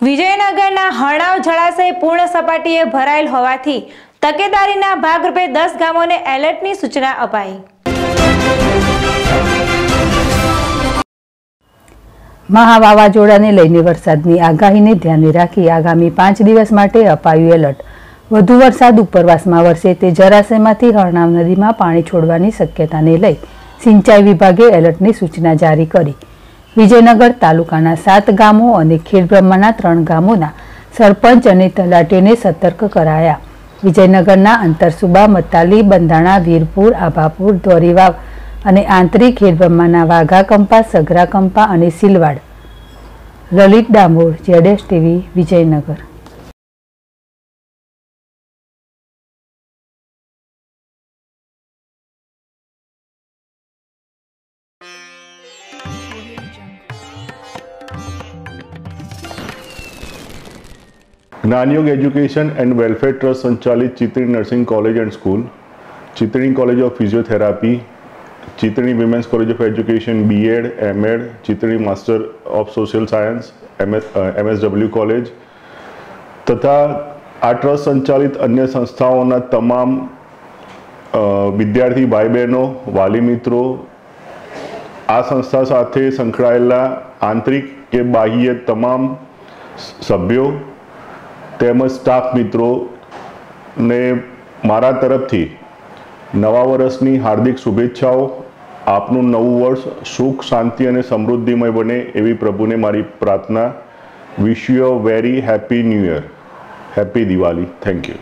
વિજયનગરના હણાવ જળાશય પૂર્ણ સપાટીએ ભરાયેલ હોવાથી તકેદારીના ભાગરૂપે દસ ગામોને એલર્ટની સૂચના અપાઈ. મહા વાવાઝોડાને લઈને વરસાદની આગાહીને ધ્યાને રાખી આગામી પાંચ દિવસ માટે અપાયું એલર્ટ. વધુ વરસાદ ઉપરવાસમાં વરસે તે જળાશયમાંથી હરણાવ નદીમાં પાણી છોડવાની શક્યતાને લઈ સિંચાઈ વિભાગે એલર્ટની સૂચના જારી કરી. વિજયનગર તાલુકાના સાત ગામો અને ખેડબ્રહ્માના ત્રણ ગામોના સરપંચ અને તલાટીઓને સતર્ક કરાયા. વિજયનગરના અંતરસુબા, મતાલી, બંધાણા, વીરપુર, આભાપુર, ધોરીવાવ અને આંતરિક ખેડબ્રહ્માના વાઘા કંપા, સગરા કંપા અને સિલવાડ. Lalit Damor, જેડેશ TV, Vijaynagar. Gyanyog education and welfare trust સંચાલિત Chitri nursing college and school Chitri college of physiotherapy Chitri women's college of education BEd MEd Chitri master of social science MSW college તથા આ ટ્રસ્ટ સંચાલિત અન્ય સંસ્થાઓના તમામ વિદ્યાર્થી ભાઈ બહેનો વાલી મિત્રો, આ સંસ્થા સાથે સંકળાયેલા આંતરિક કે બાહ્ય તમામ સભ્યો તેમજ સ્ટાફ મિત્રોને મારા તરફથી નવા વર્ષની હાર્દિક શુભેચ્છાઓ. આપનું નવું વર્ષ સુખ, શાંતિ અને સમૃદ્ધિમય બને એવી પ્રભુને મારી પ્રાર્થના. Wish you very happy new year happy Diwali thank you